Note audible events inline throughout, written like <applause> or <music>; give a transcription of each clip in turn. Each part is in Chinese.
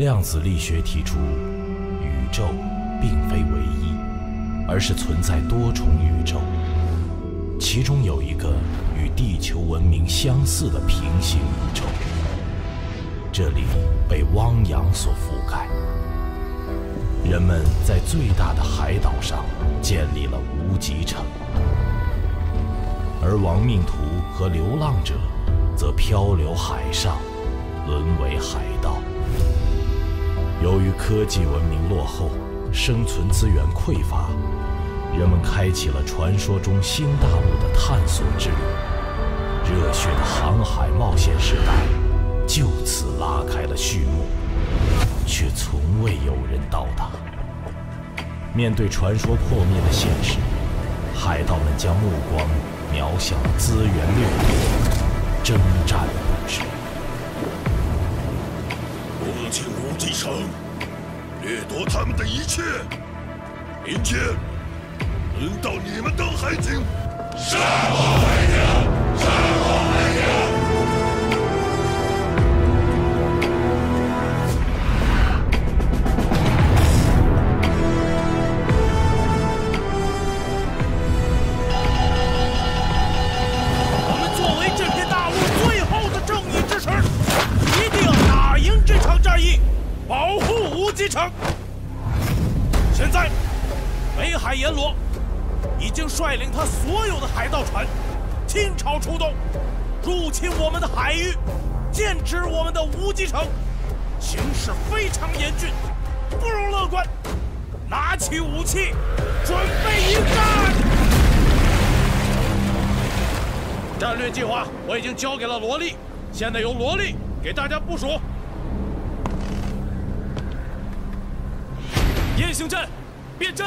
量子力学提出，宇宙并非唯一，而是存在多重宇宙，其中有一个与地球文明相似的平行宇宙，这里被汪洋所覆盖。人们在最大的海岛上建立了无极城，而亡命徒和流浪者则漂流海上，沦为海盗。由于科技文明落后，生存资源匮乏，人们开启了传说中新大陆的探索之旅。热血的航海冒险时代就此拉开了序幕，却从未有人到达。面对传说破灭的现实，海盗们将目光瞄向资源掠夺，征战不止。进无极城，掠夺他们的一切。明天，轮到你们当海警。杀我海警，杀我海警。出动，入侵我们的海域，剑指我们的无极城，形势非常严峻，不容乐观。拿起武器，准备迎战！战略计划我已经交给了罗莉，现在由罗莉给大家部署。雁行阵，变阵。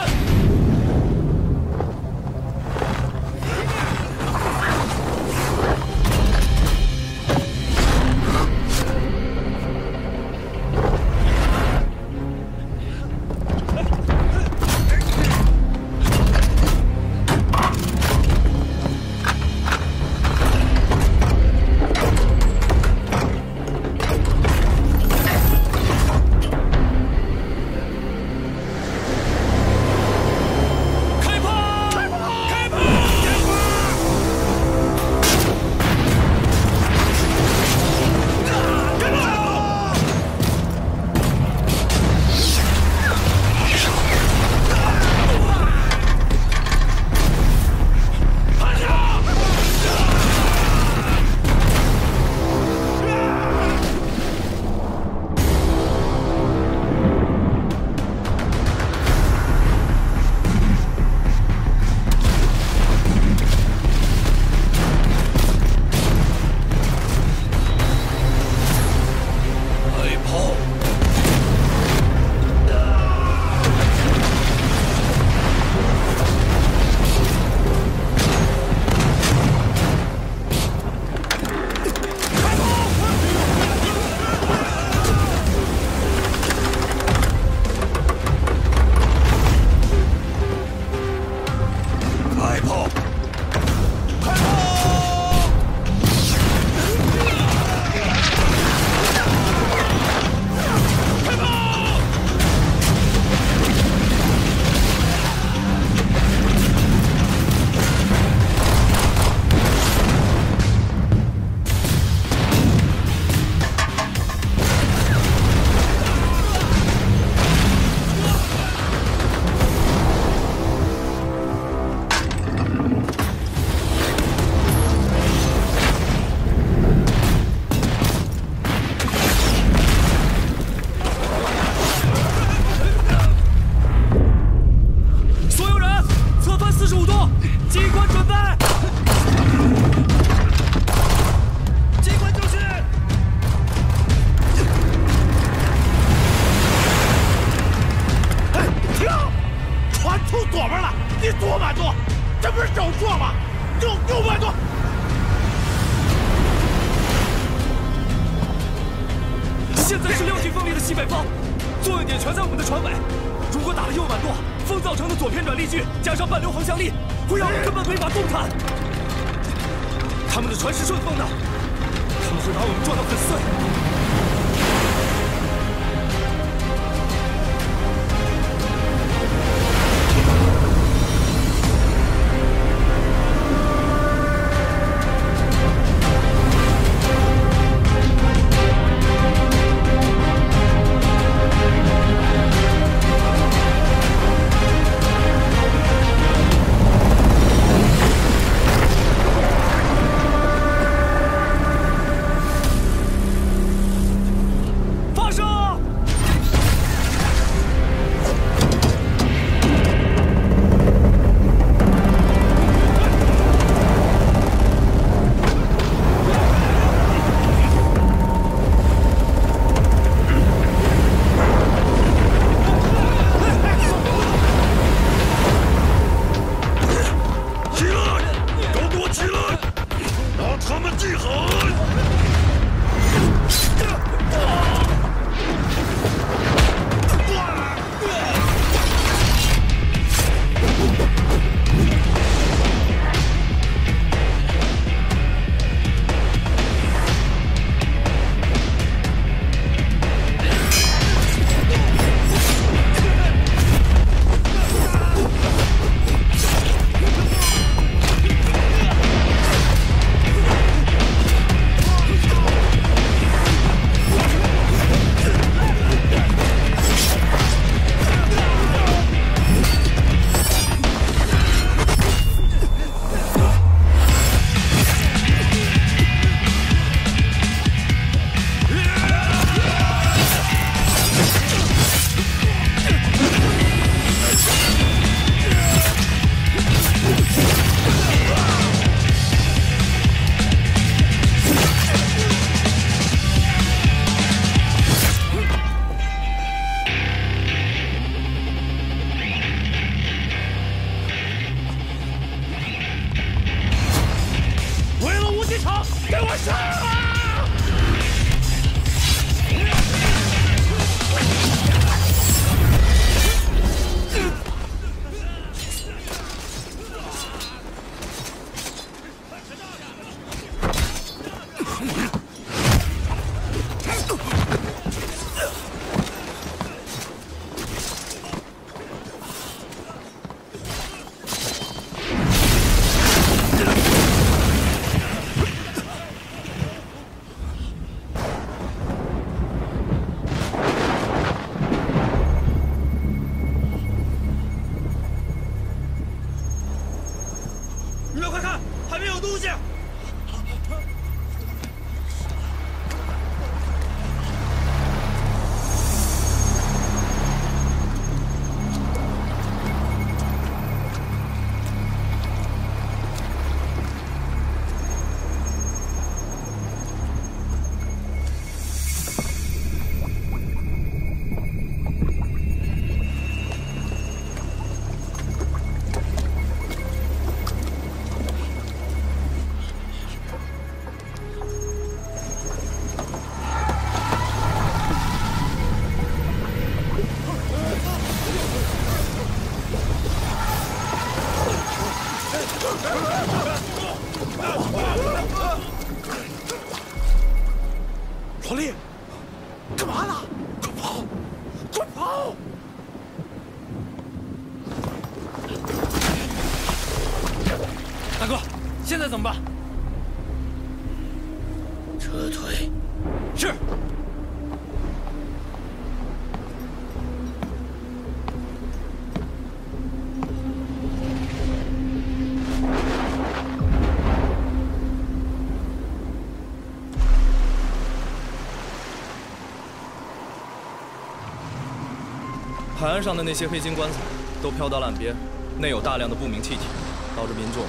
海岸上的那些黑金棺材都飘到岸边，内有大量的不明气体，导致民众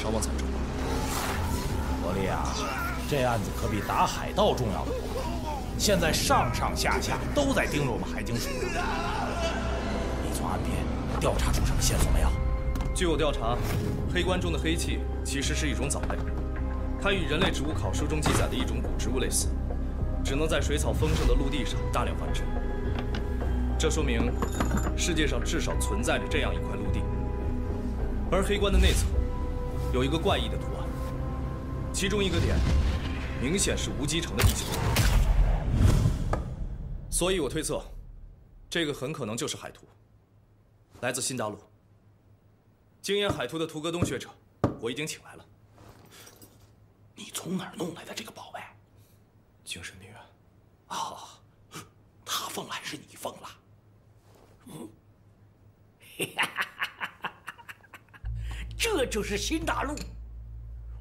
伤亡惨重。罗莉啊，这案子可比打海盗重要的多。现在上上下下都在盯着我们海警署。你从岸边调查出什么线索没有？据我调查，黑棺中的黑气其实是一种藻类，它与人类植物考书中记载的一种古植物类似，只能在水草丰盛的陆地上大量繁殖。这说明世界上至少存在着这样一块陆地，而黑棺的内侧有一个怪异的图案，其中一个点明显是无极城的地形，所以我推测，这个很可能就是海图，来自新大陆。经验海图的图格东学者，我已经请来了。你从哪儿弄来的这个宝贝？精神病院。啊，他疯了还是你疯了？嗯，<laughs> 这就是新大陆，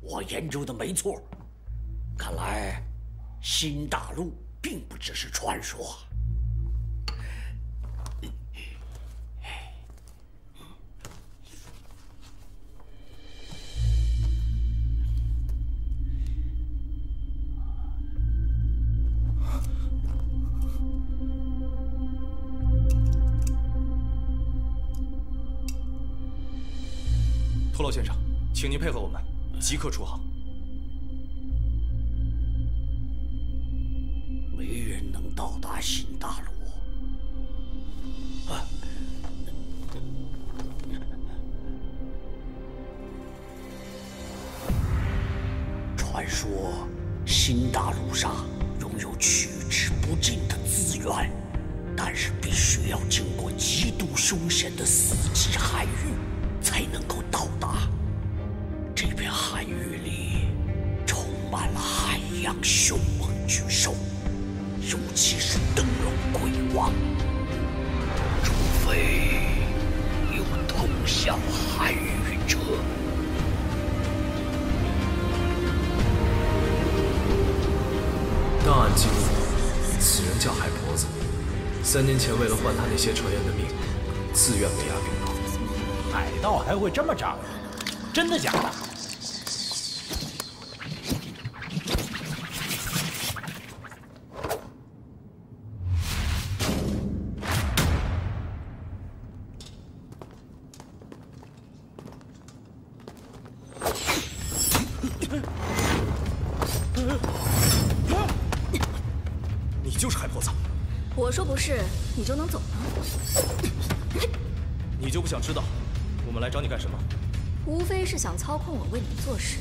我研究的没错。看来，新大陆并不只是传说。托洛先生，请您配合我们，即刻出航。没人能到达新大陆。啊！传说新大陆上我为你们做事。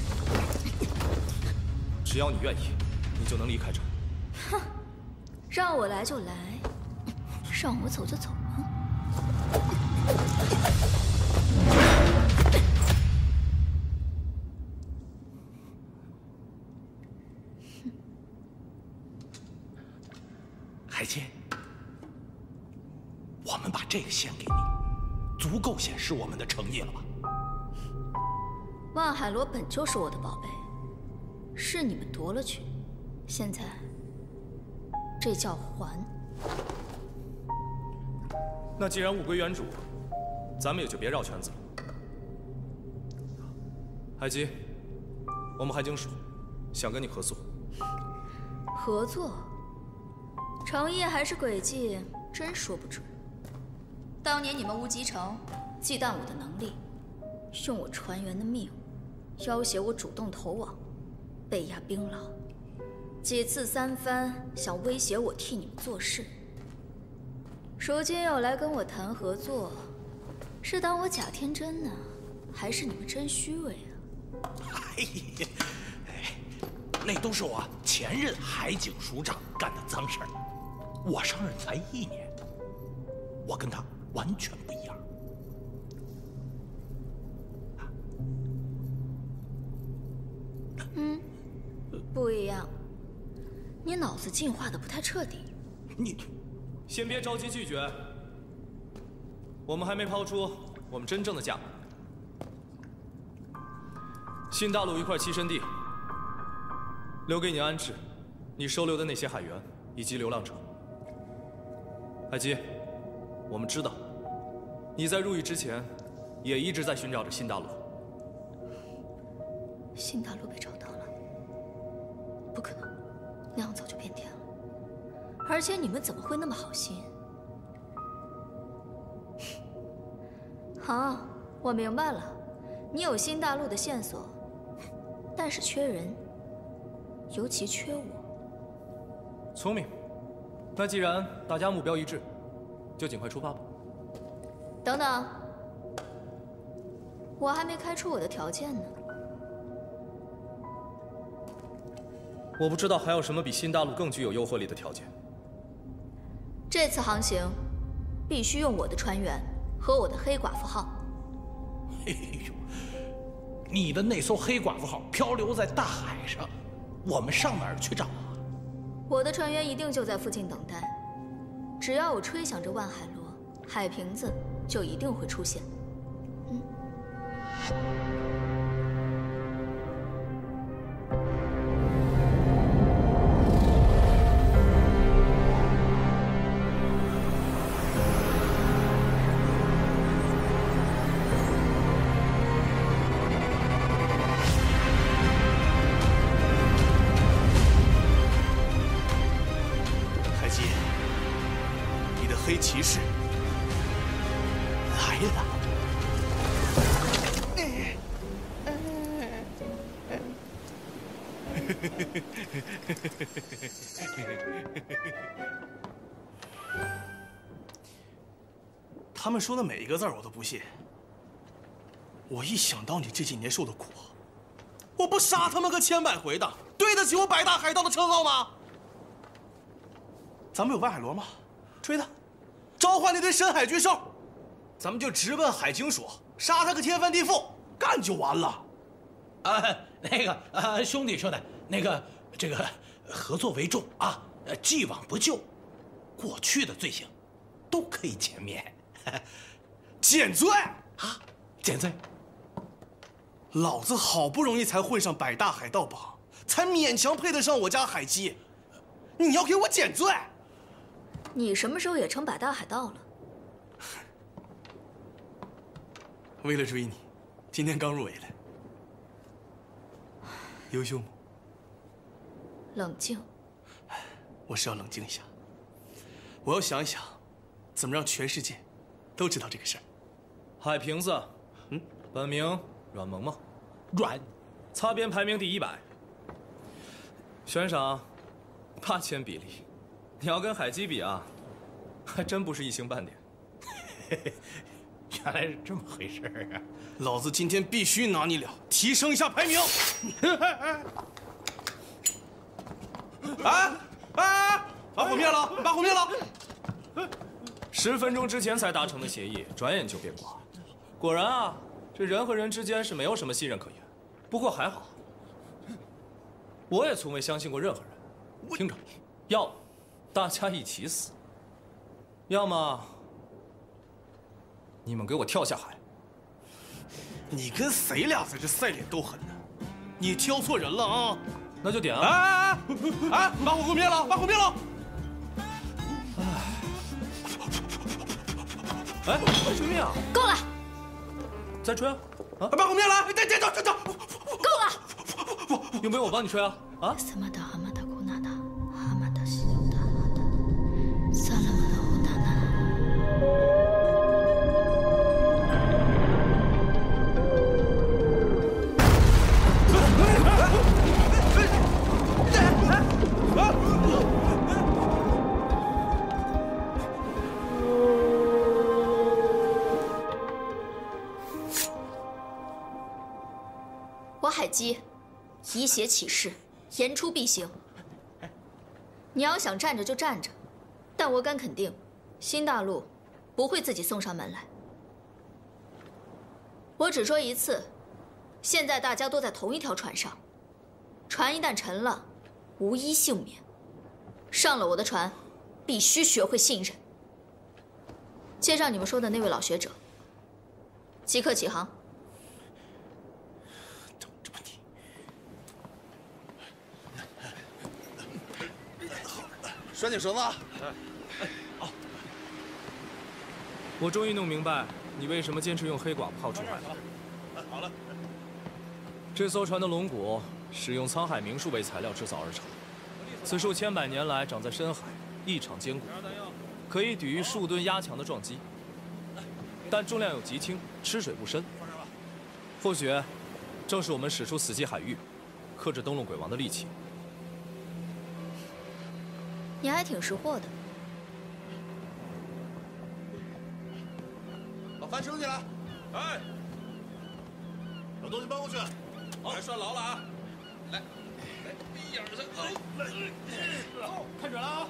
<coughs> 只要你愿意，你就能离开这儿。哼，让我来就来，让我走就走万海螺本就是我的宝贝，是你们夺了去，现在这叫还。那既然物归原主，咱们也就别绕圈子了。海基，我们海警署想跟你合作。合作？诚意还是诡计，真说不准。当年你们无极城忌惮我的能力，用我船员的命要挟我主动投网，被压冰牢，几次三番想威胁我替你们做事。如今又来跟我谈合作，是当我假天真呢，还是你们真虚伪啊？哎呀，哎，那都是我前任海警署长干的脏事儿。我上任才一年，我跟他完全不一。不一样。你脑子进化的不太彻底。你，先别着急拒绝。我们还没抛出我们真正的价码。新大陆一块栖身地，留给你安置你收留的那些海员以及流浪者。海基，我们知道你在入狱之前也一直在寻找着新大陆。新大陆被找那样早就变天了。而且你们怎么会那么好心？<laughs> 好，我明白了，你有新大陆的线索，但是缺人，尤其缺我。聪明。那既然大家目标一致，就尽快出发吧。等等，我还没开出我的条件呢。我不知道还有什么比新大陆更具有诱惑力的条件。这次航行必须用我的船员和我的黑寡妇号。哎呦，你的那艘黑寡妇号漂流在大海上，我们上哪儿去找啊？我的船员一定就在附近等待，只要我吹响这万海螺，海瓶子就一定会出现。嗯。说的每一个字我都不信。我一想到你这几年受的苦，我不杀他们个千百回的，对得起我百大海盗的称号吗？咱们有万海螺吗？吹他，召唤那堆深海巨兽，咱们就直奔海警署，杀他个天翻地覆，干就完了。啊，那个啊，兄弟兄弟，那个这个合作为重啊，既往不咎，过去的罪行都可以减免。<laughs> 减罪啊！减罪！老子好不容易才混上百大海盗榜，才勉强配得上我家海基。你要给我减罪？你什么时候也成百大海盗了？为了追你，今天刚入围的。优秀吗？冷静。我是要冷静一下。我要想一想，怎么让全世界。都知道这个事儿。海瓶子，嗯，本名阮萌萌，阮，擦边排名第一百，悬赏八千比例。你要跟海基比啊，还真不是一星半点。<laughs> 原来是这么回事儿啊！老子今天必须拿你俩提升一下排名。哎 <laughs> 哎！把火灭了！把火灭了！十分钟之前才达成的协议，转眼就变卦。果然啊，这人和人之间是没有什么信任可言。不过还好，我也从未相信过任何人。听着，要么大家一起死，要么你们给我跳下海。你跟谁俩在这赛脸斗狠呢？你挑错人了啊！那就点啊！哎哎哎！哎，把火给我灭了！把火灭了！哎，救命啊！够了，再吹啊！啊，把火灭了！再再走走走！够了，有没有我帮你吹啊？啊！以血起誓，言出必行。你要想站着就站着，但我敢肯定，新大陆不会自己送上门来。我只说一次，现在大家都在同一条船上，船一旦沉了，无一幸免。上了我的船，必须学会信任。介绍你们说的那位老学者，即刻起航。拴紧绳子。哎好。我终于弄明白你为什么坚持用黑寡妇号出海了。好了。这艘船的龙骨使用沧海明树为材料制造而成，此树千百年来长在深海，异常坚固，可以抵御数吨压强的撞击。但重量又极轻，吃水不深。或许，正是我们使出死寂海域，克制灯笼鬼王的利器。你还挺识货的。把帆升起来。哎，把东西搬过去。别，拴牢了啊！来，来，一二三，走，来，走，看准了啊！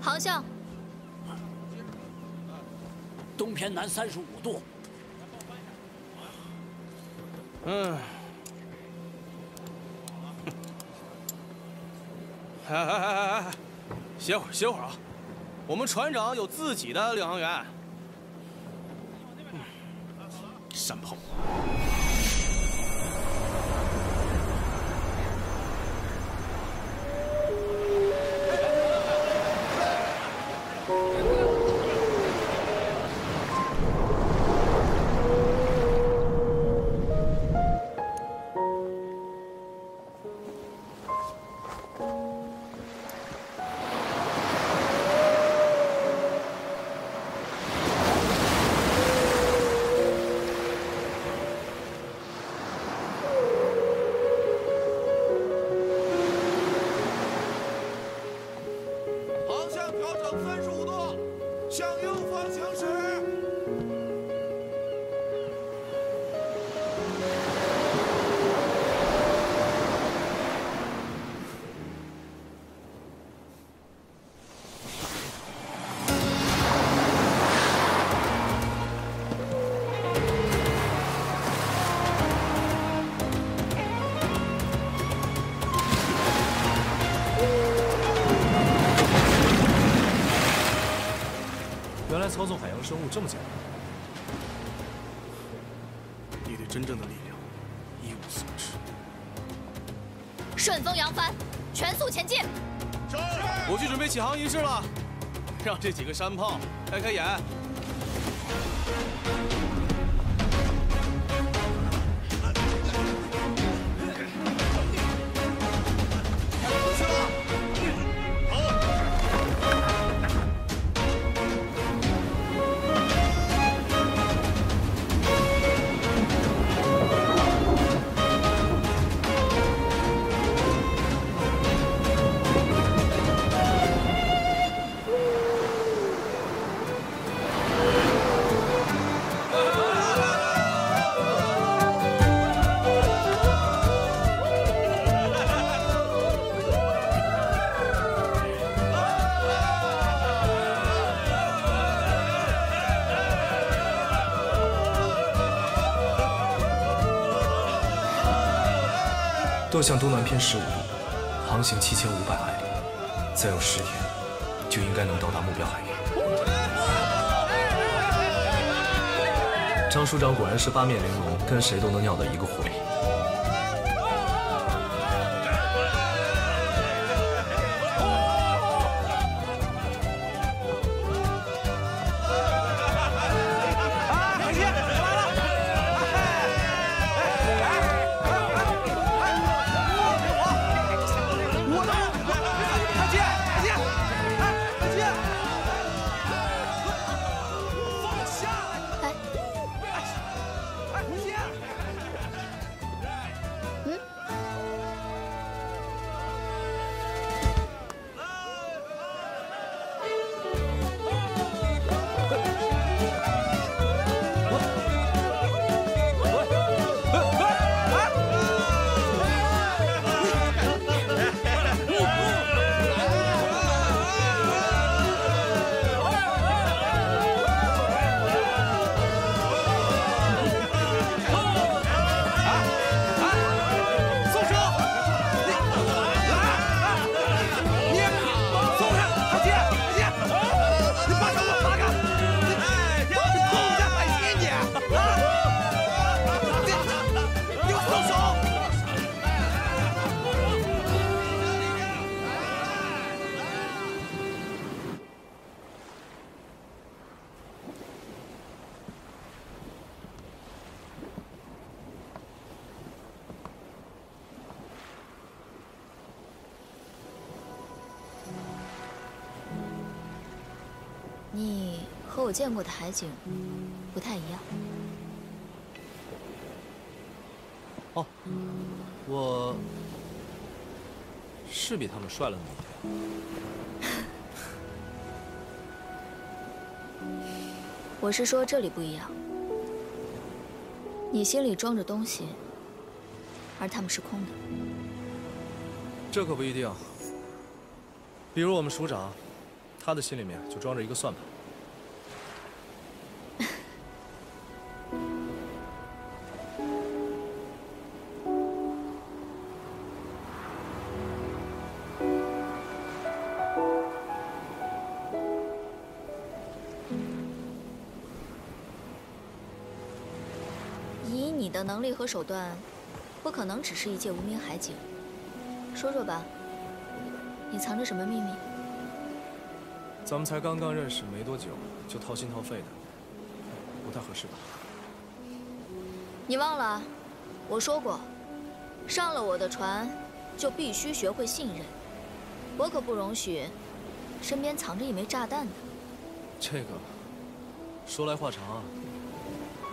航向。东偏南三十五度。嗯。哎哎哎哎哎，歇会儿歇会儿啊！我们船长有自己的领航员。山炮。生物这么简单？你对真正的力量一无所知。顺风扬帆，全速前进！是。我去准备起航仪式了，让这几个山炮开开眼。舵向东南偏十五度，航行七千五百海里，再有十天，就应该能到达目标海域。张署长果然是八面玲珑，跟谁都能尿到一个壶里。见过的海景不太一样。哦，我是比他们帅了那么一点。<laughs> 我是说这里不一样，你心里装着东西，而他们是空的。这可不一定。比如我们署长，他的心里面就装着一个算盘。力和手段，不可能只是一介无名海警。说说吧，你藏着什么秘密？咱们才刚刚认识没多久，就掏心掏肺的，不太合适吧？你忘了，我说过，上了我的船，就必须学会信任。我可不容许身边藏着一枚炸弹的。这个说来话长啊。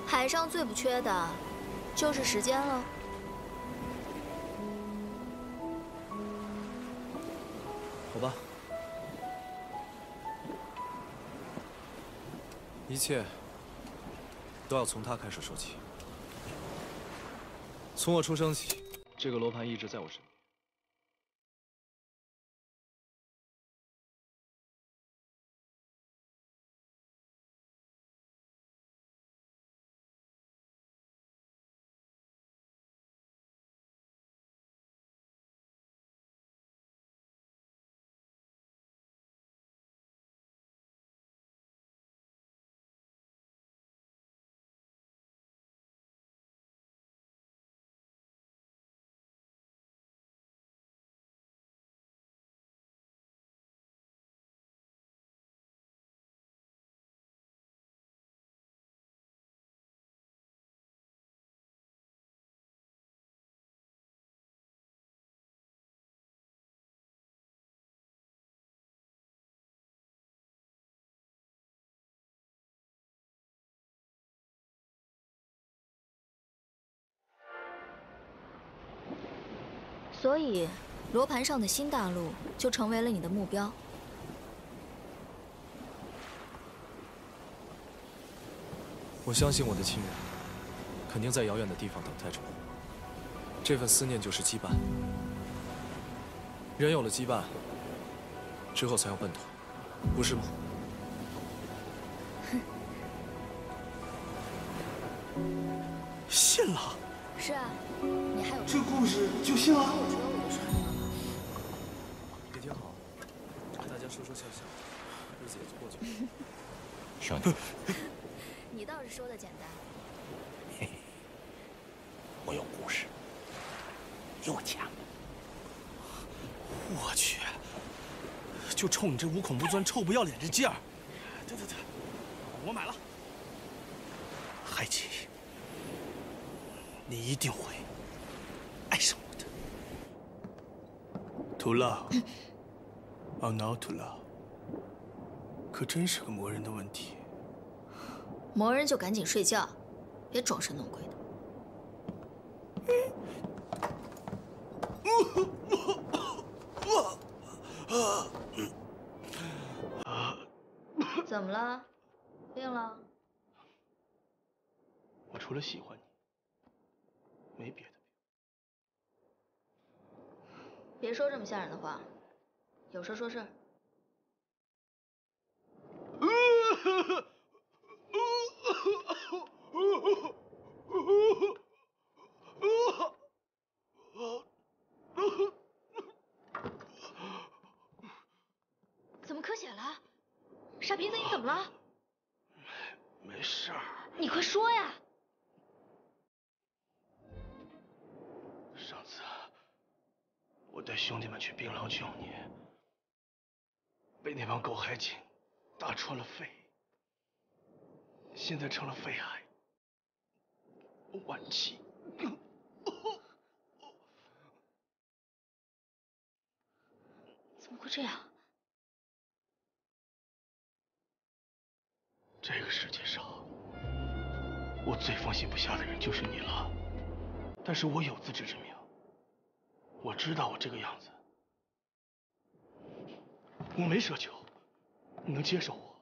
海上最不缺的，就是时间了。好吧，一切都要从他开始说起。从我出生起，这个罗盘一直在我身边。所以，罗盘上的新大陆就成为了你的目标。我相信我的亲人，肯定在遥远的地方等待着我。这份思念就是羁绊，人有了羁绊，之后才有奔头，不是吗？这故事就信了。也挺好，大家说说笑笑，日子也就过去了。兄弟，你倒是说的简单。嘿嘿，我有故事，又讲。我去，就冲你这无孔不钻、臭不要脸这劲儿，对对对，我买了。海奇，你一定会爱上我的。To love or not to love，可真是个磨人的问题。磨人就赶紧睡觉，别装神弄鬼的。怎么了？病了？我除了喜欢你，没别的病。别说这么吓人的话，有事说事儿。怎么咳血了？傻鼻子，你怎么了？没事儿。你快说呀！上次我带兄弟们去槟榔救你，被那帮狗海警打穿了肺，现在成了肺癌，晚期。怎么会这样？这个世界上，我最放心不下的人就是你了。但是我有自知之明，我知道我这个样子，我没奢求，你能接受我？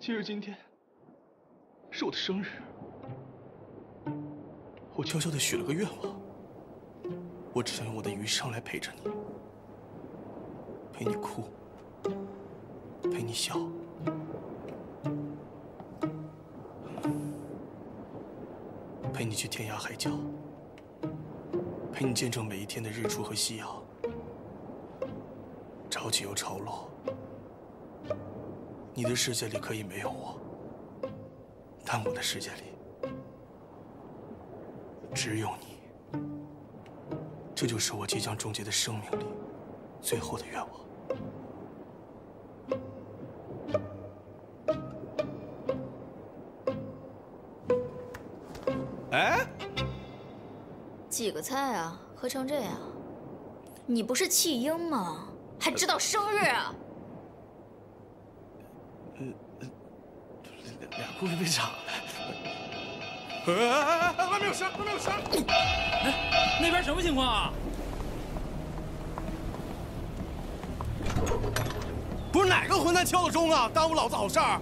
今日今天是我的生日，我悄悄的许了个愿望，我只想用我的余生来陪着你，陪你哭，陪你笑。陪你去天涯海角，陪你见证每一天的日出和夕阳，潮起又潮落。你的世界里可以没有我，但我的世界里只有你。这就是我即将终结的生命里最后的愿望。几个菜啊，喝成这样，你不是弃婴吗？还知道生日啊？俩故事队长，外面有声，外面有声！哎，那边什么情况啊？不是哪个混蛋敲的钟啊？耽误老子好事儿！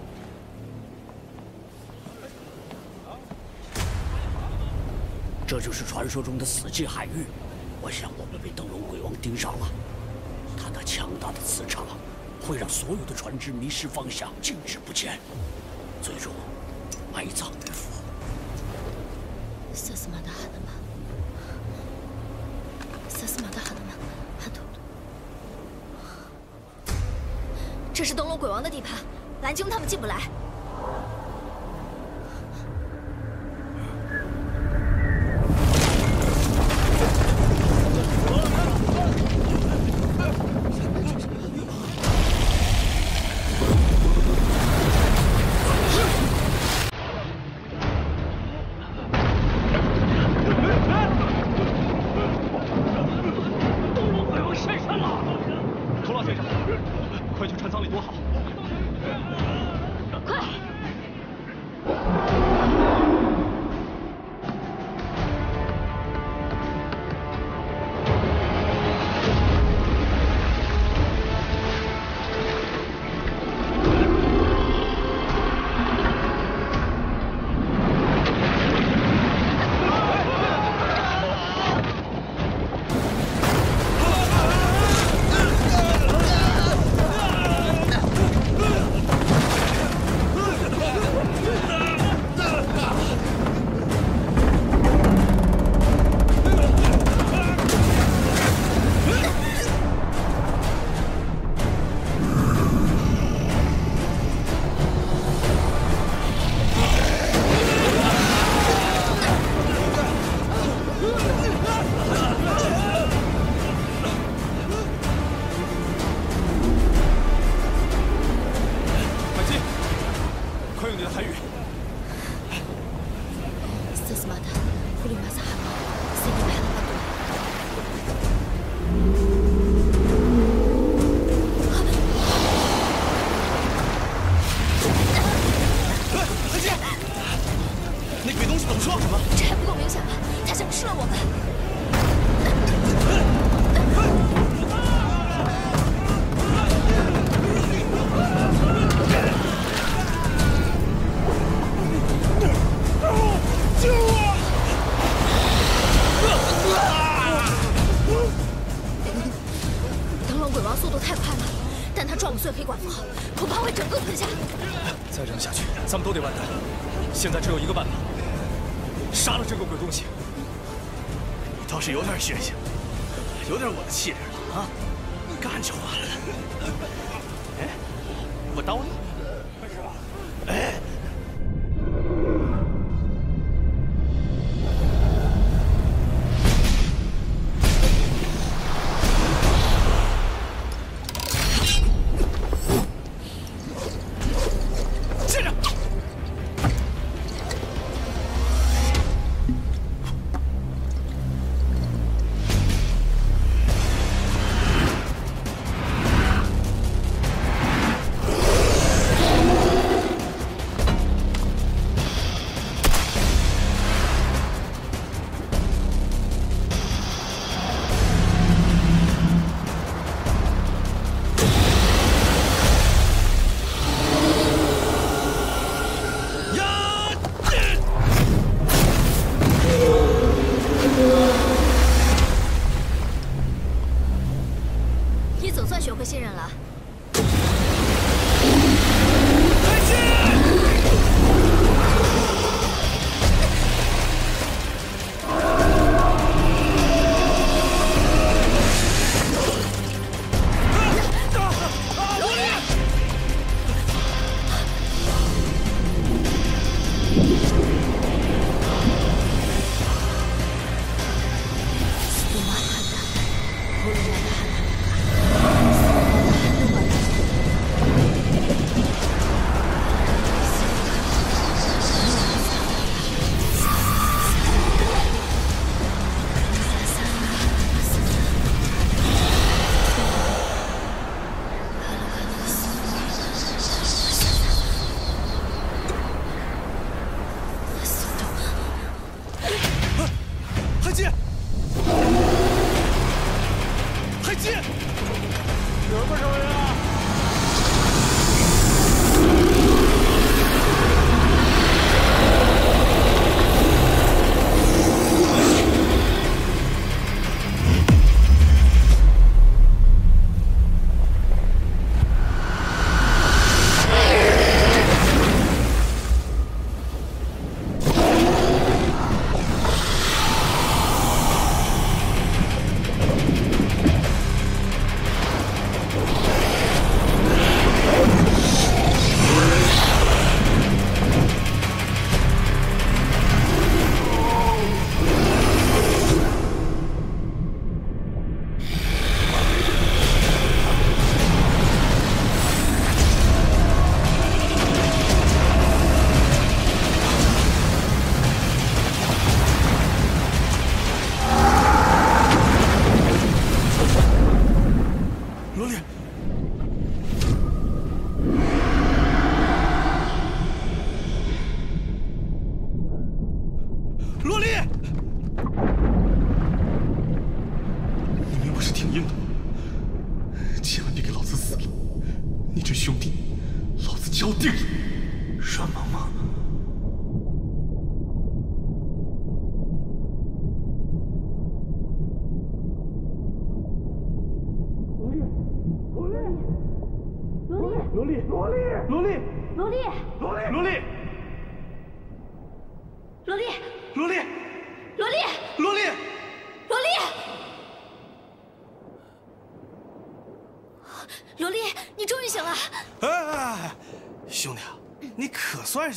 这就是传说中的死寂海域。我想我们被灯笼鬼王盯上了，他那强大的磁场会让所有的船只迷失方向，静止不前，最终埋葬于腹。萨斯马达哈德曼，萨斯马达哈德曼，汉图。这是灯笼鬼王的地盘，蓝鲸他们进不来。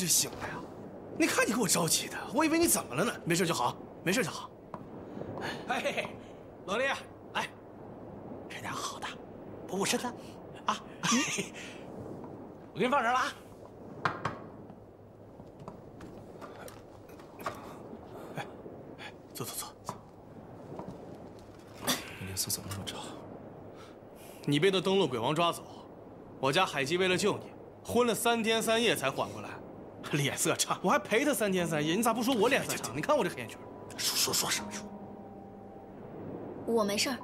可算是醒了呀！你看你给我着急的，我以为你怎么了呢？没事就好，没事就好。哎，老李，来，吃点好的，补补身子，啊！<laughs> 我给你放这儿了啊。坐坐坐坐。你脸色怎么那么差？你被那登陆鬼王抓走，我家海基为了救你，昏了三天三夜才缓过来，<laughs> 脸色差，我还陪他三天三夜，你咋不说我脸色差？你看我这黑眼圈。说说说什么说？我没事儿，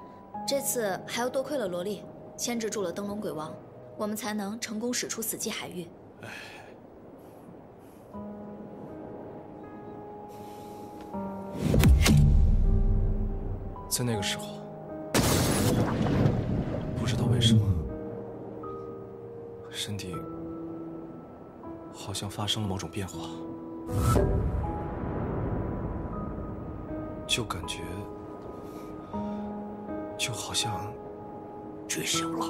这次还要多亏了萝莉牵制住了灯笼鬼王，我们才能成功使出死寂海域。在那个时候，不知道为什么，身体好像发生了某种变化，就感觉就好像觉醒了。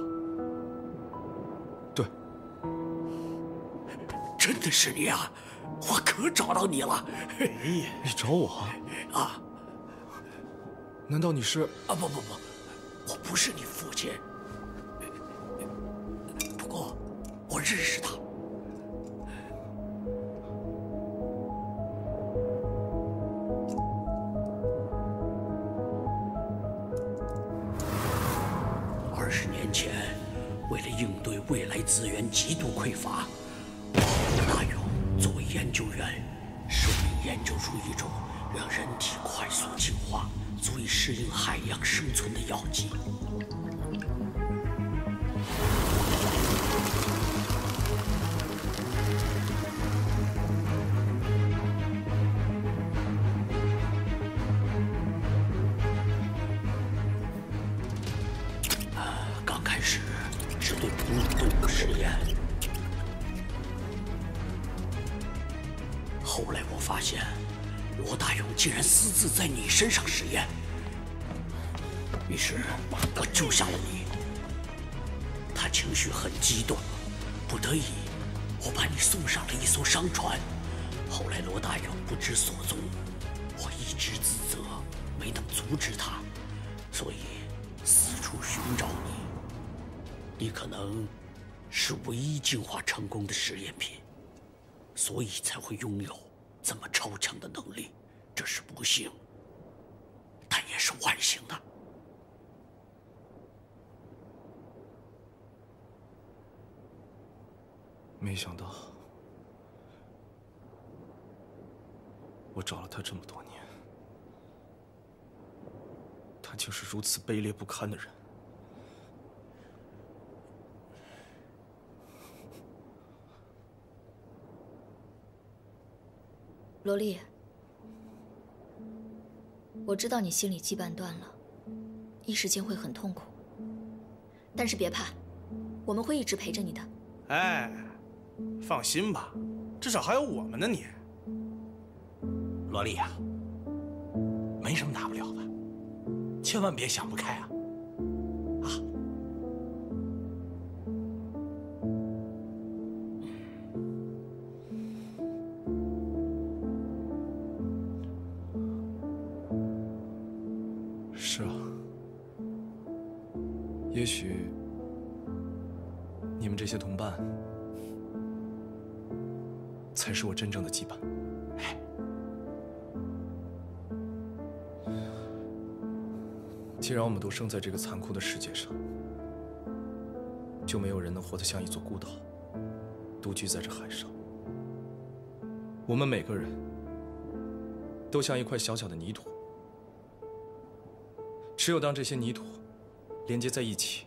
对，真的是你啊！我可找到你了。你找我啊？难道你是？啊不不不，我不是你父亲。不过我认识他。资源极度匮乏，大勇作为研究员，顺利研究出一种让人体快速进化。足以适应海洋生存的药剂。卑劣不堪的人。萝莉，我知道你心里羁绊断了，一时间会很痛苦。但是别怕，我们会一直陪着你的。哎，放心吧，至少还有我们呢。你，萝莉呀，没什么大不了的，千万别想不开啊！啊。是啊，也许你们这些同伴才是我真正的羁绊。既然我们都生在这个残酷的世界上，就没有人能活得像一座孤岛，独居在这海上。我们每个人都像一块小小的泥土。只有当这些泥土连接在一起，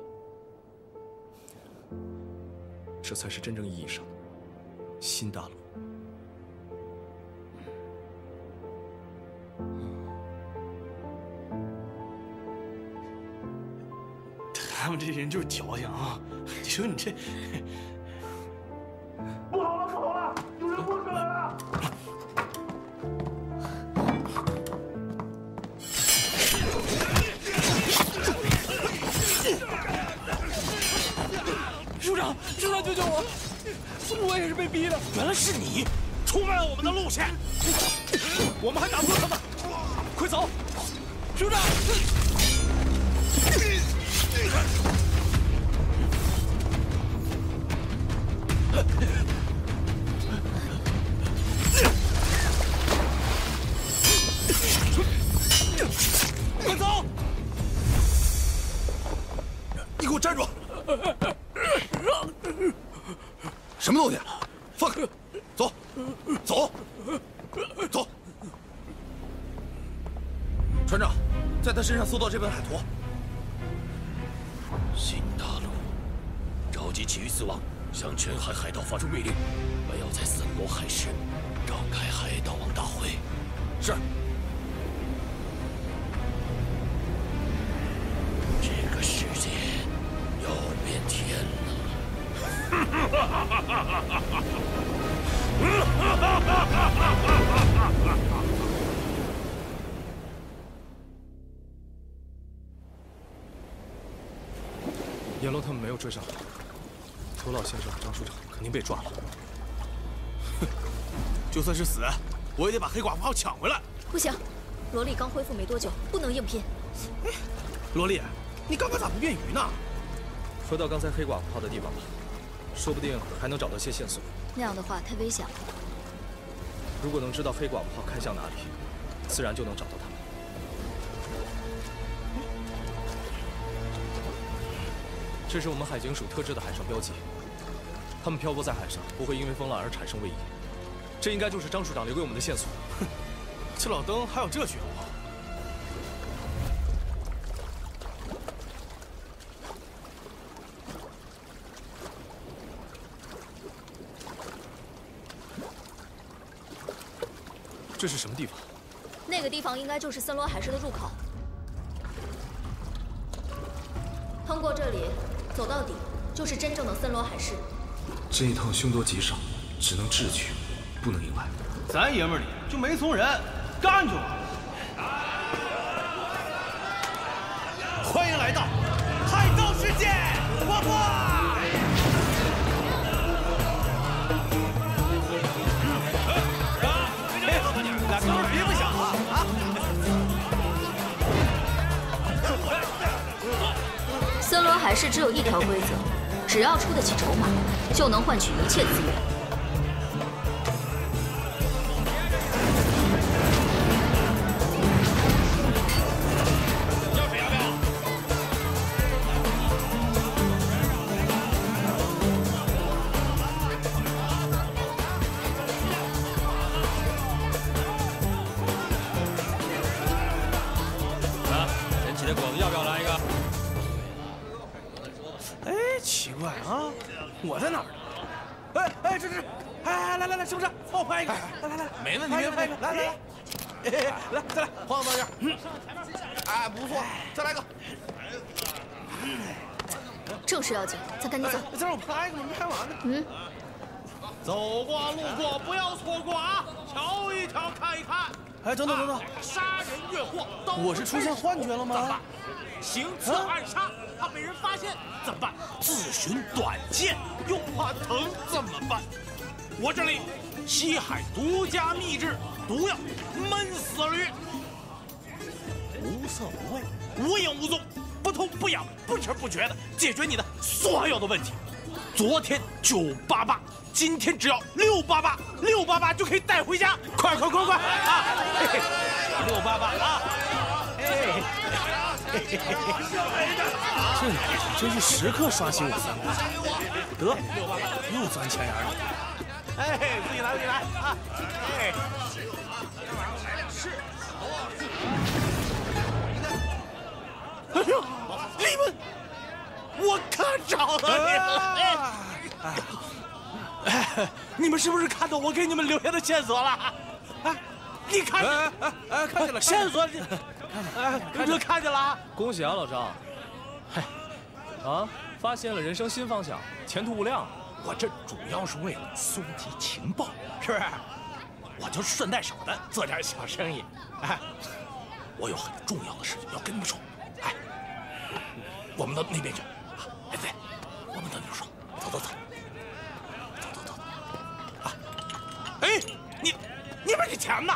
这才是真正意义上的新大陆。这人就是矫情啊！你说你这……不好了，不好了，有人过水来了！署长，署长，救救我！我也是被逼的。原来是你，出卖了我们的路线，我们还打不过他们。快走，署长！追上来，头老先生和张处长肯定被抓了。哼，就算是死，我也得把黑寡妇号抢回来。不行，萝莉刚恢复没多久，不能硬拼。哎，罗莉，你刚刚咋不变鱼呢？回到刚才黑寡妇号的地方吧，说不定还能找到些线索。那样的话太危险了。如果能知道黑寡妇号开向哪里，自然就能找到这是我们海警署特制的海上标记，他们漂泊在海上，不会因为风浪而产生位移。这应该就是张署长留给我们的线索。哼，这老登还有这觉悟？这是什么地方？那个地方应该就是森罗海市的入口。通过这里。走到底就是真正的森罗海市。这一趟凶多吉少，只能智取，不能硬来。咱爷们儿里就没怂人，干就完。海市只有一条规则，只要出得起筹码，就能换取一切资源。我是出现幻觉了吗？行刺暗杀，怕被人发现怎么办？自寻短见，又怕疼怎么办？我这里西海独家秘制毒药闷死驴，无色无味，无影无踪。不痛不痒，不知不觉的解决你的所有的问题。昨天九八八，今天只要六八八，六八八就可以带回家。快快快快啊！六八八啊！这老头真是时刻刷新我三观。得，又钻钱眼了。哎，自己来自己来啊！哎，是哎呦，李文，我可找到你了！哎，哎，你们是不是看到我给你们留下的线索了？哎，你看，哎哎哎，看见了，线索，哎，看见看见了。恭喜啊，老张！嗨，啊，发现了人生新方向，前途无量。我这主要是为了搜集情报，是不是？我就顺带手的做点小生意。哎，我有很重要的事情要跟你们说。哎，我们到那边去。哎，对，我们到那边说。走走走，走走走。啊，哎，你，你边的钱呢？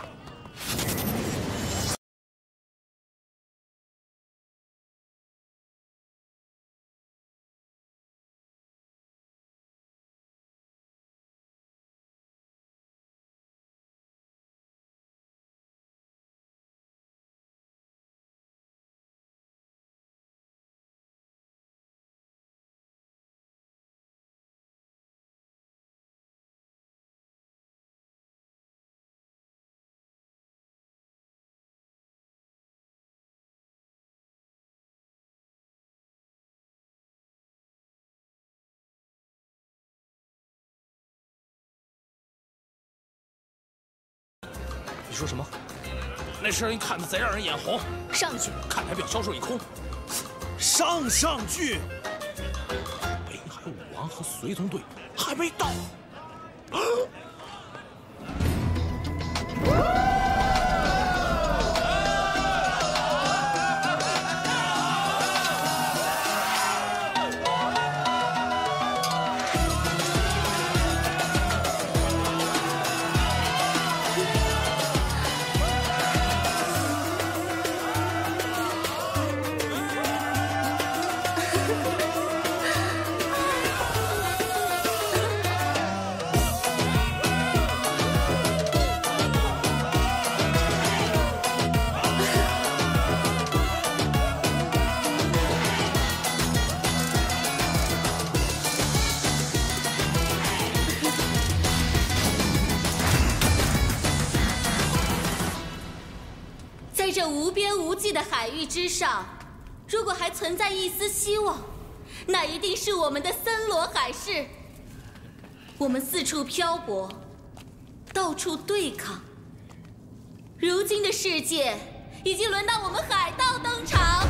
你说什么？那声音看的贼让人眼红。上去，看台表销售一空。上上去！北海武王和随从队还没到。在 <laughs> 上，如果还存在一丝希望，那一定是我们的森罗海市。我们四处漂泊，到处对抗。如今的世界，已经轮到我们海盗登场。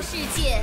世界。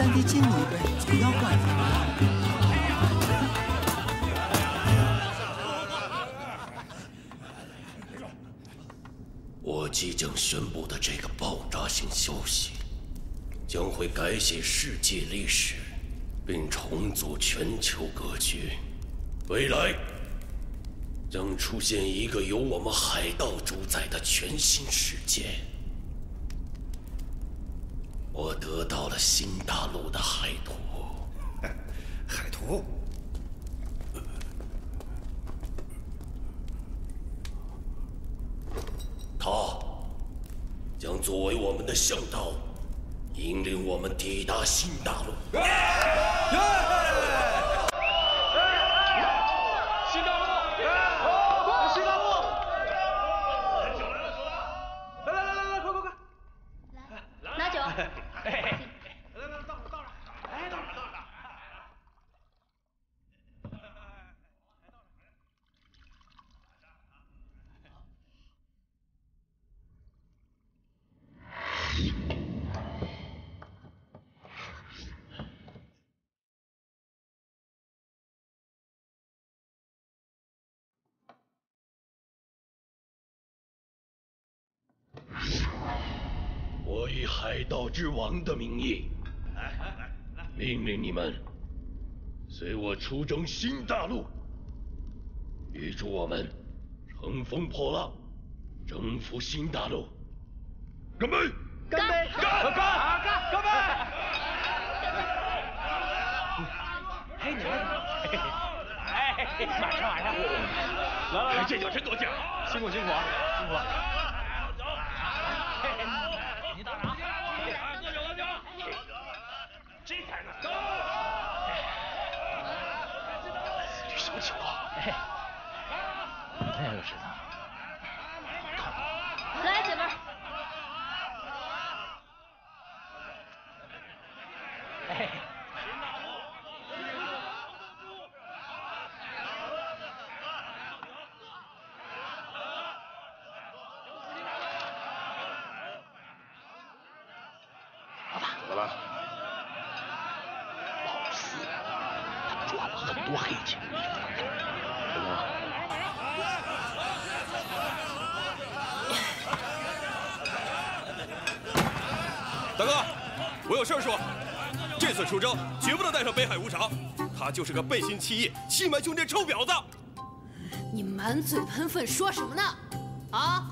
三弟敬你一杯，不要惯他。我即将宣布的这个爆炸性消息，将会改写世界历史，并重组全球格局。未来将出现一个由我们海盗主宰的全新世界。我得到了新大陆的海图。<laughs> 海图？他将作为我们的向导，引领我们抵达新大陆。<laughs> 新大陆，新大陆！来来来来来，快快快！拿酒。来来来，到了到了，哎，到了到了。我道之王的名义，命令你们随我出征新大陆，预祝我们乘风破浪，征服新大陆。干杯！干杯！干干干干杯！哎，你们，哎，马上马上，来来来，这酒真够劲，辛苦辛苦啊，辛苦了。他就是个背信弃义、欺瞒兄弟臭婊子。你满嘴喷粪说什么呢？啊！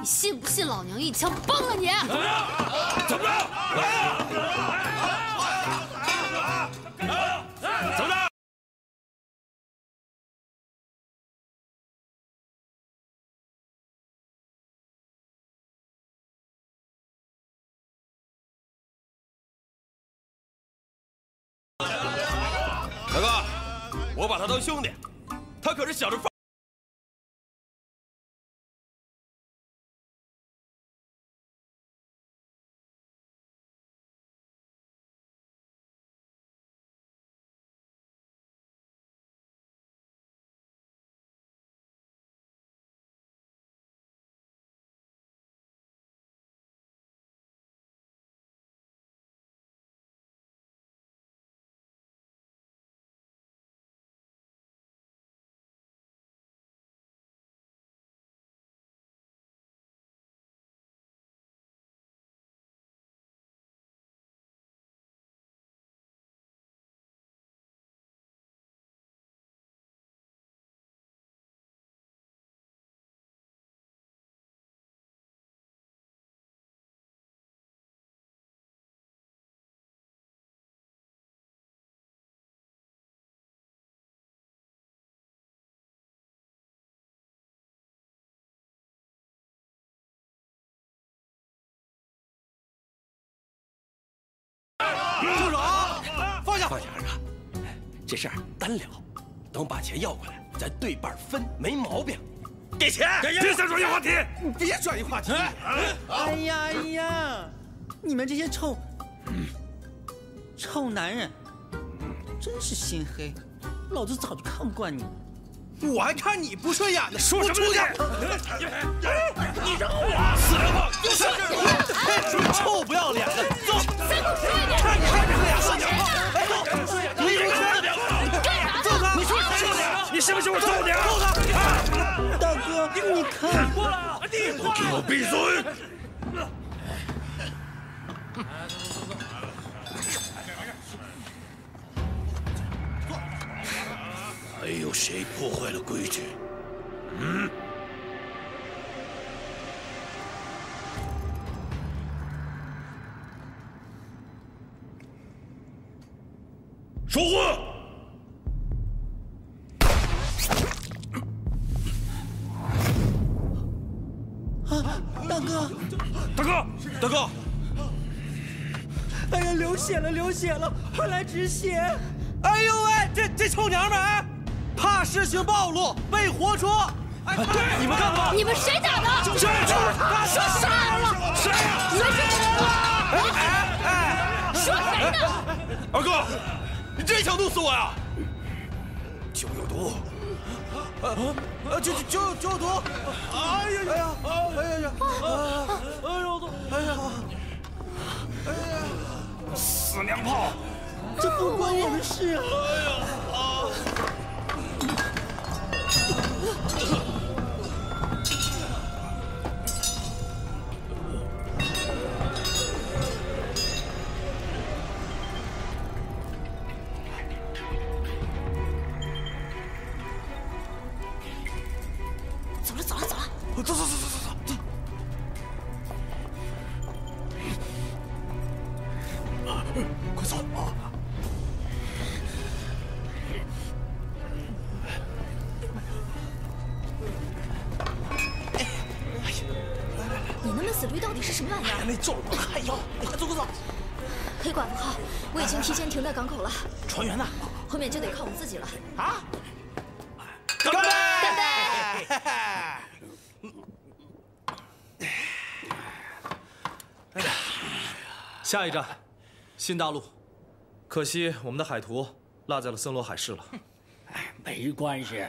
你信不信老娘一枪崩了你？怎么着？怎么着？怎兄弟，他可是想着住手！放下！放下，二哥，这事儿单聊，等把钱要过来，咱对半分，没毛病。给钱！别再转移话题！别转移话题！哎呀哎呀，你们这些臭臭男人，真是心黑！老子早就看不惯你了。我还看你不顺眼呢！说什么出去！你扔我！死娘炮！又上这儿！臭不要脸的！走！看你还是个俩死娘炮！哎，你有死娘炮！你干啥？揍他！你说谁揍你？信不信我揍你？揍他！大哥，你看，过来！你给我闭嘴！还有谁破坏了规矩？嗯？说话！啊，大哥，大哥，大哥！哎呀，流血了，流血了，快来止血！哎呦喂，这这臭娘们儿，怕事情暴露被活捉！哎，你们干嘛？你们谁打的？就是他！说杀人了！谁呀？你们谁打的？哎哎哎！说谁呢？二哥，你真想弄死我呀？酒有毒！啊啊！酒酒酒有毒！哎呀哎呀！哎呀呀！哎呦都！哎呀！哎呀！死娘炮！这不关我的事啊！哎呀啊！下一站，新大陆。可惜我们的海图落在了森罗海市了。<laughs> 哎，没关系，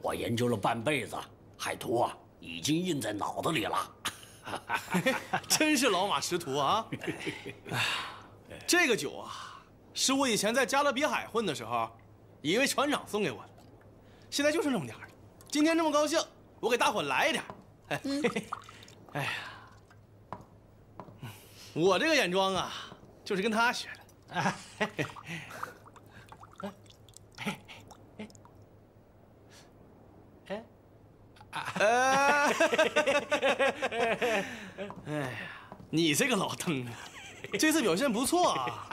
我研究了半辈子，海图啊已经印在脑子里了。<laughs> 真是老马识途啊！哎，这个酒啊，是我以前在加勒比海混的时候，一位船长送给我的，现在就剩这么点儿了。今天这么高兴，我给大伙来一点。哎，<laughs> 哎呀，我这个眼妆啊，就是跟他学的。哎，哎，哎哎，哎，哎呀，你这个老登啊，这次表现不错啊，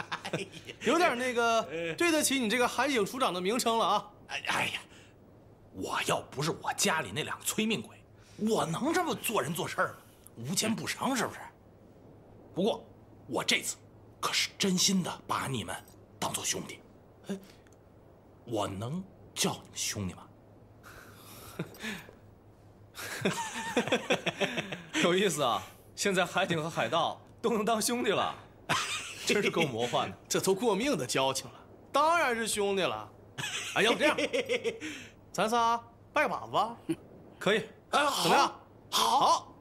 有点那个对得起你这个海警署长的名称了啊。哎哎呀，我要不是我家里那两个催命鬼，我能这么做人做事吗？无奸不商是不是？不过我这次可是真心的把你们当做兄弟，哎我能叫你们兄弟吗？<laughs> 有意思啊！现在海警和海盗都能当兄弟了，真是够魔幻的。这都过命的交情了，当然是兄弟了。哎，要不这样，咱仨拜把子，可以？哎，怎么样？好。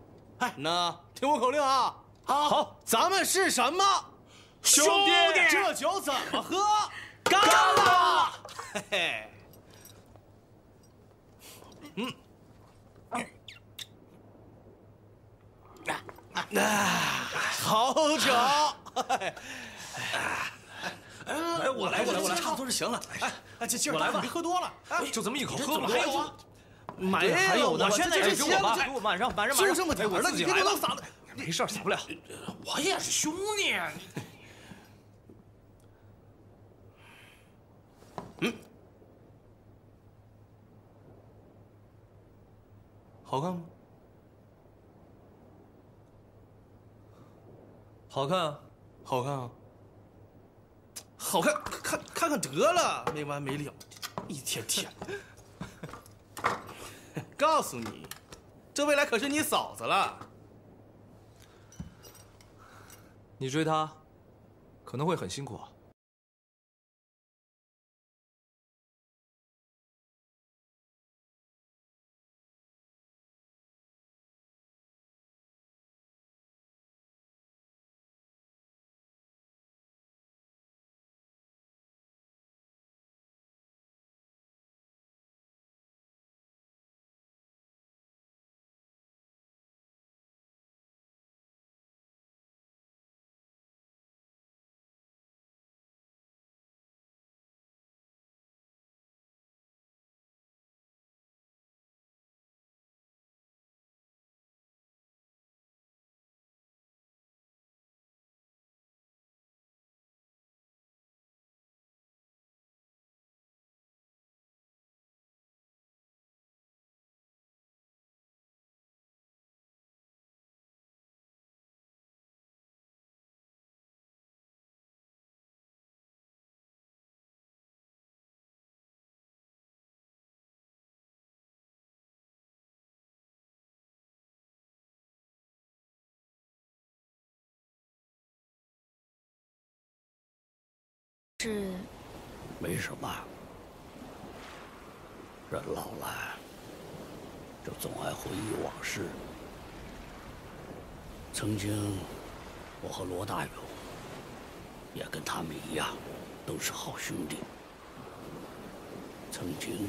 哎，那听我口令啊！好，咱们是什么兄弟？这酒怎么喝？干了！嘿嘿。嗯。啊，好酒！哎，哎，我来，我来，我来，差不多就行了。哎，哎，这劲儿我来吧，别喝多了。哎，就这么一口喝了。还有啊？没还有呢，我现在这这给我吧，给我晚上晚上晚上，就这么点儿了，你别给我洒了。没事，死不了。我也是兄弟。嗯，好看吗？好看啊，好看啊，好看，看看看得了，没完没了，一天天的。<laughs> 告诉你，这未来可是你嫂子了。你追她，可能会很辛苦啊。是，没什么。人老了，就总爱回忆往事。曾经，我和罗大勇也跟他们一样，都是好兄弟。曾经，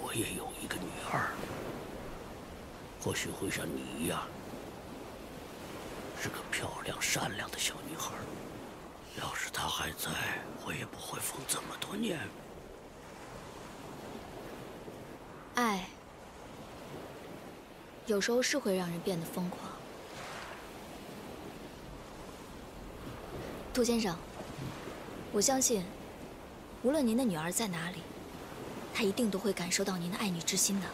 我也有一个女儿，或许会像你一样，是个漂亮善良的小女孩。要是他还在，我也不会疯这么多年。爱，有时候是会让人变得疯狂。杜先生，我相信，无论您的女儿在哪里，她一定都会感受到您的爱女之心的。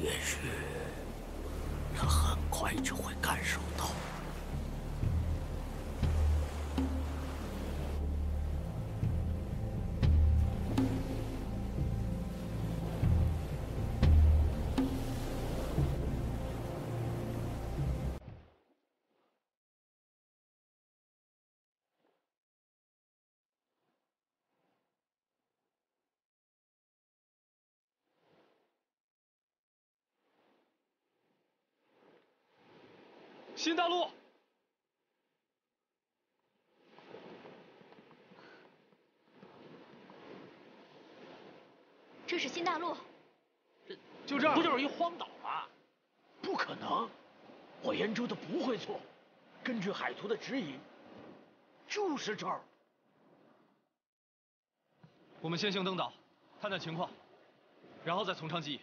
也许，她很快就会感受到。新大陆。这是新大陆，就这儿，不就是一荒岛吗？不可能，我研究的不会错。根据海图的指引，就是这儿。我们先行登岛，探探情况，然后再从长计议。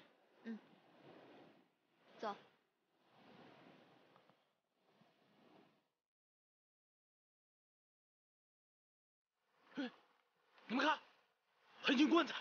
你们看，黑金棺材。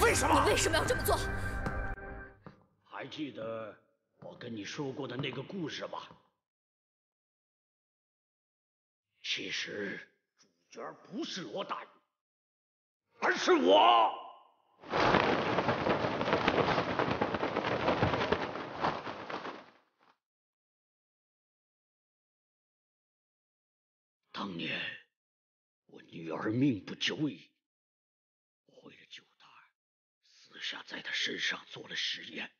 为什么？你为什么要这么做？还记得我跟你说过的那个故事吧？其实主角不是罗大人，而是我。当年我女儿命不久矣，为了救她，私下在她身上做了实验，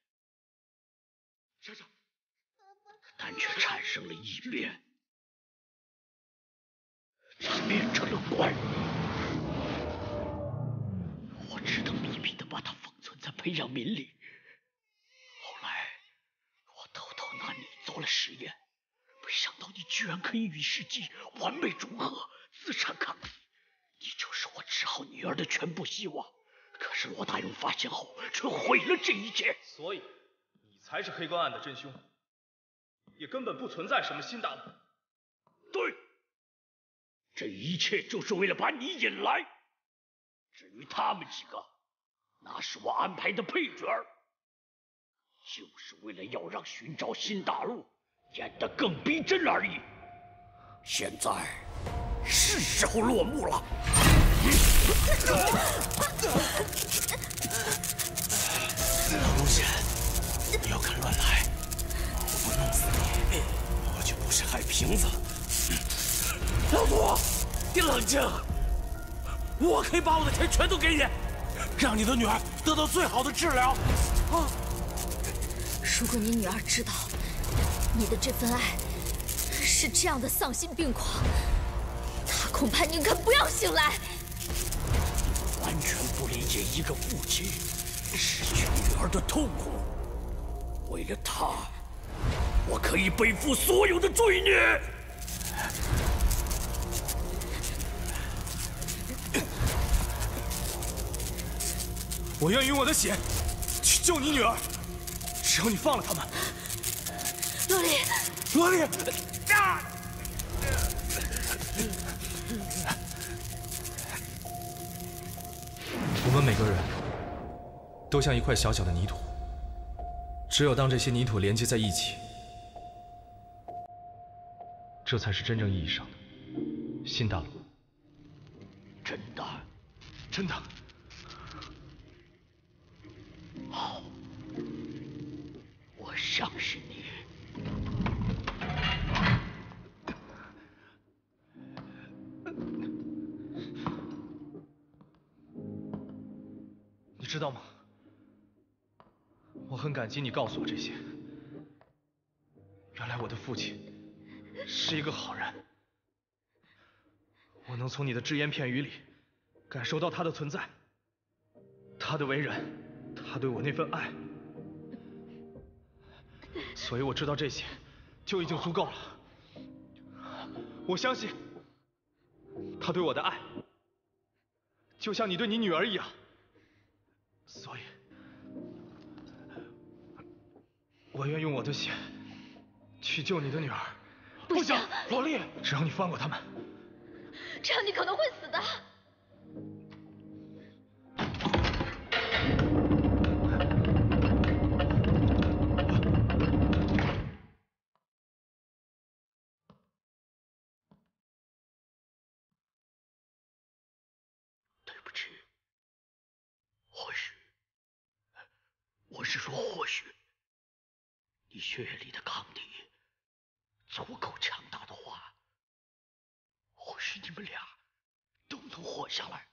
但却产生了异变，她变成了怪物。我只能秘密的把她封存在培养皿里。后来，我偷偷拿你做了实验。没想到你居然可以与世纪完美融合，自产抗体，你就是我治好女儿的全部希望。可是罗大勇发现后，却毁了这一切。所以，你才是黑关案的真凶，也根本不存在什么新大陆。对，这一切就是为了把你引来。至于他们几个，那是我安排的配角，就是为了要让寻找新大陆。演得更逼真而已。现在是时候落幕了。老东西，你要敢乱来，我不弄死你，我就不是海瓶子。老祖，你冷静，我可以把我的钱全都给你，让你的女儿得到最好的治疗。啊！如果你女儿知道。你的这份爱是这样的丧心病狂，他恐怕宁肯不要醒来。完全不理解一个父亲失去女儿的痛苦。为了她，我可以背负所有的罪孽。我愿用我的血去救你女儿，只要你放了他们。罗莉，罗莉，啊！我们每个人都像一块小小的泥土，只有当这些泥土连接在一起，这才是真正意义上的新大陆。真的，真的。好，我相信你。知道吗？我很感激你告诉我这些。原来我的父亲是一个好人。我能从你的只言片语里感受到他的存在，他的为人，他对我那份爱。所以我知道这些就已经足够了。我相信他对我的爱，就像你对你女儿一样。所以，我愿用我的血去救你的女儿。不行，萝莉，只要你放过他们，这样你可能会死的。血液里的抗体足够强大的话，或许你们俩都能活下来。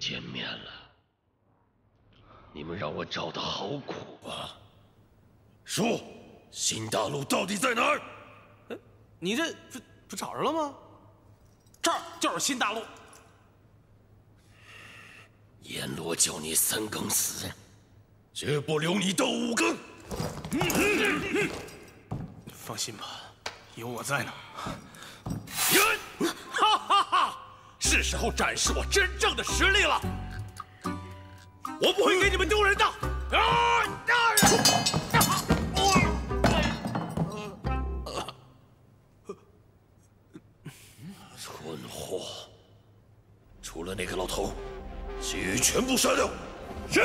见面了，你们让我找的好苦啊！说，新大陆到底在哪儿？你这不不找着了吗？这儿就是新大陆。阎罗叫你三更死，绝不留你到五更。放心吧，有我在呢。是时候展示我真正的实力了，我不会给你们丢人的。啊！蠢货！除了那个老头，其余全部杀掉。是。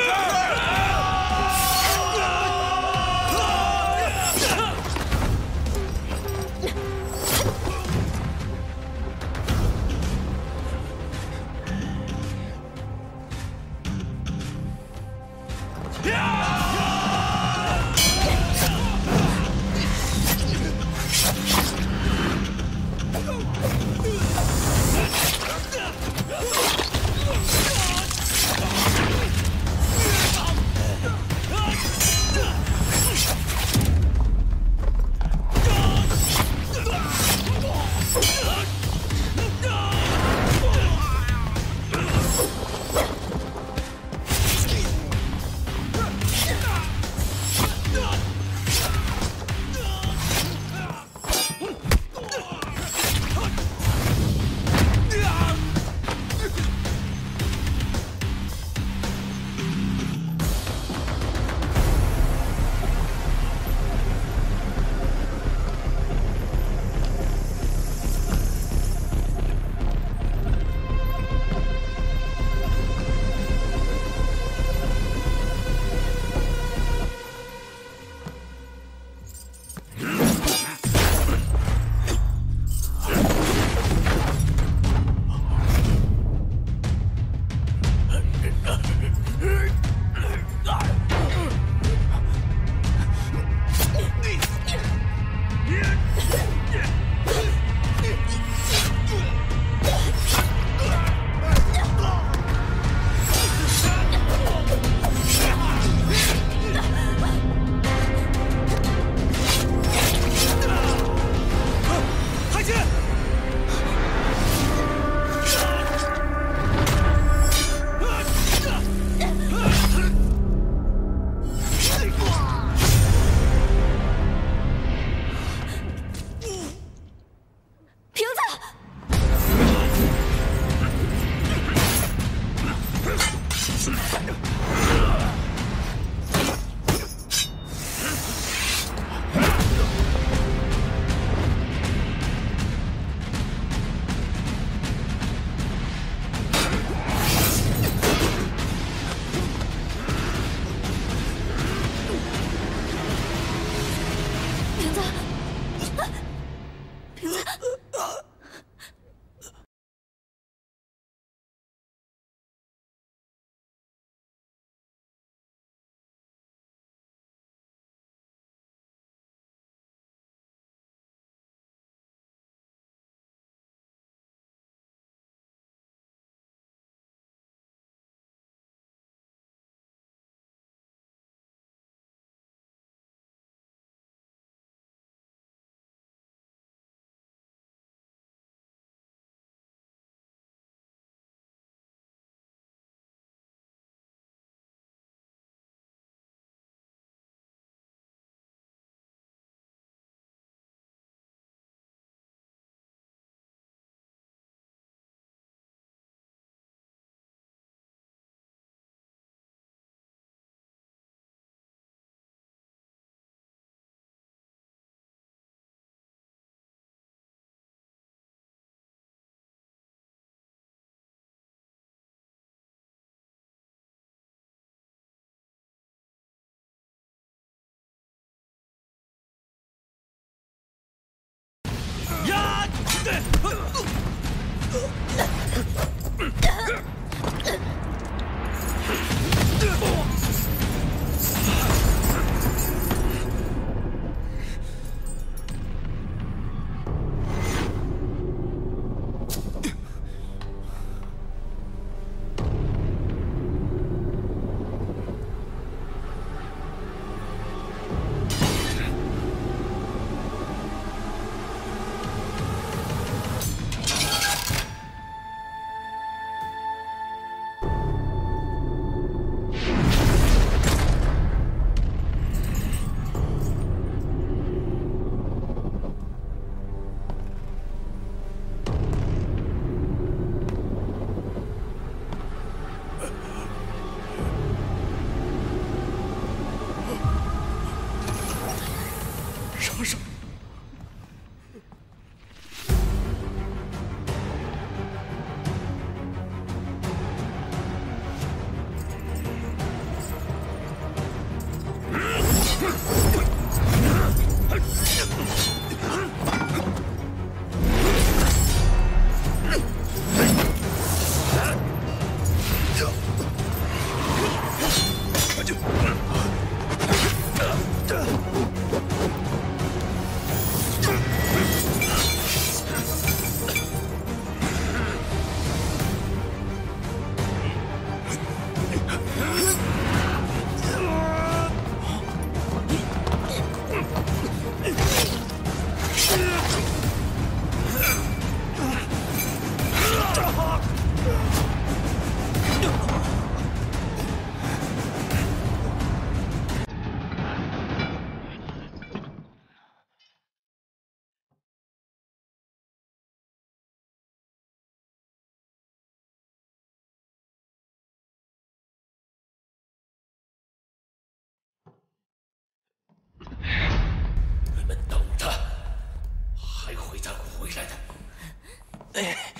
哎，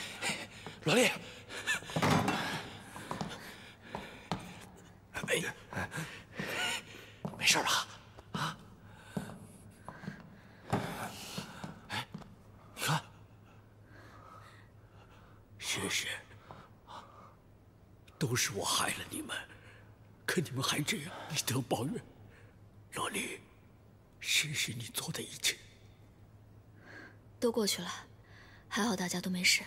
罗莉，哎，没事吧？啊？哎，你看，谢谢，都是我害了你们，可你们还这样以德报怨。罗莉，谢谢你做的一切。都过去了，还好大家都没事。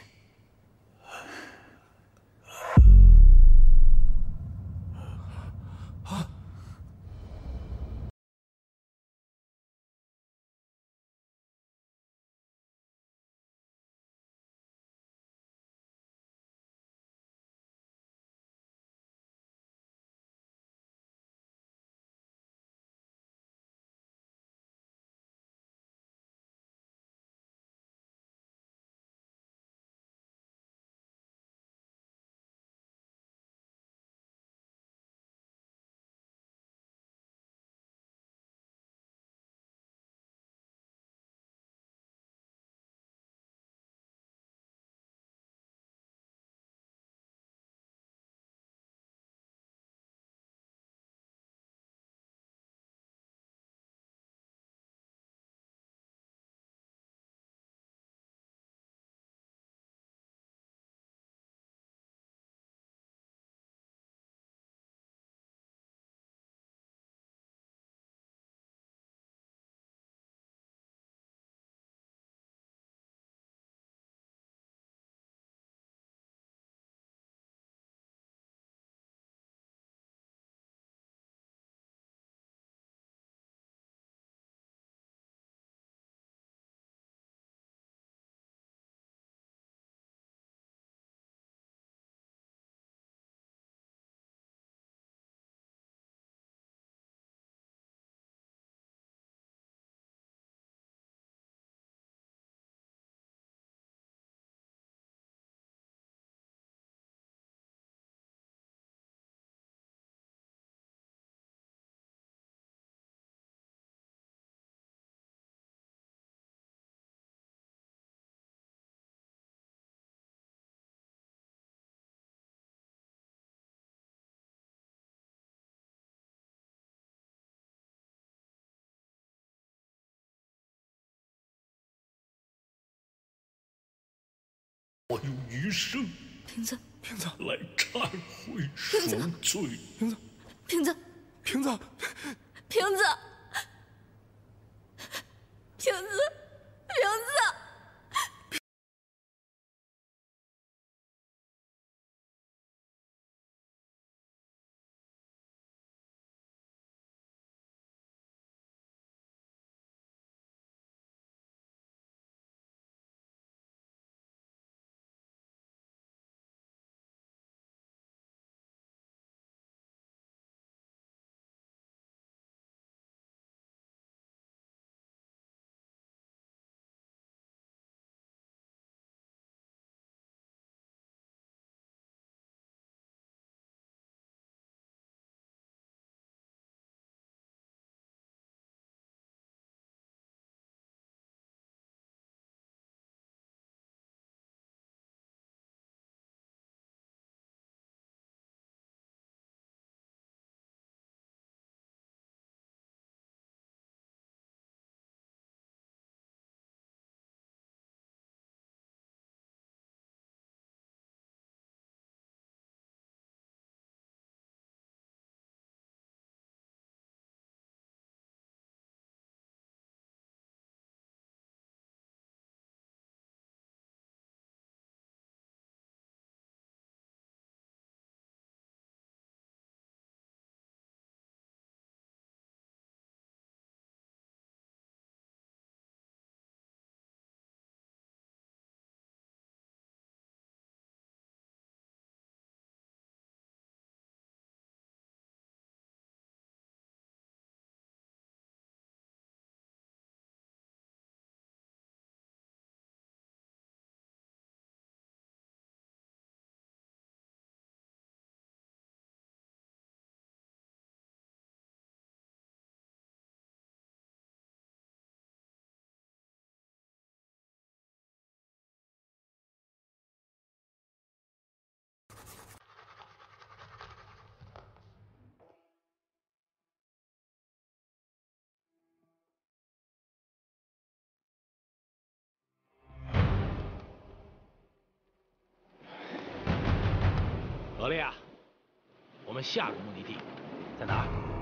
我用余生，瓶子，瓶子，来忏悔赎罪。瓶子，瓶子，瓶子，瓶子，瓶子。小烈啊，我们下个目的地在哪儿？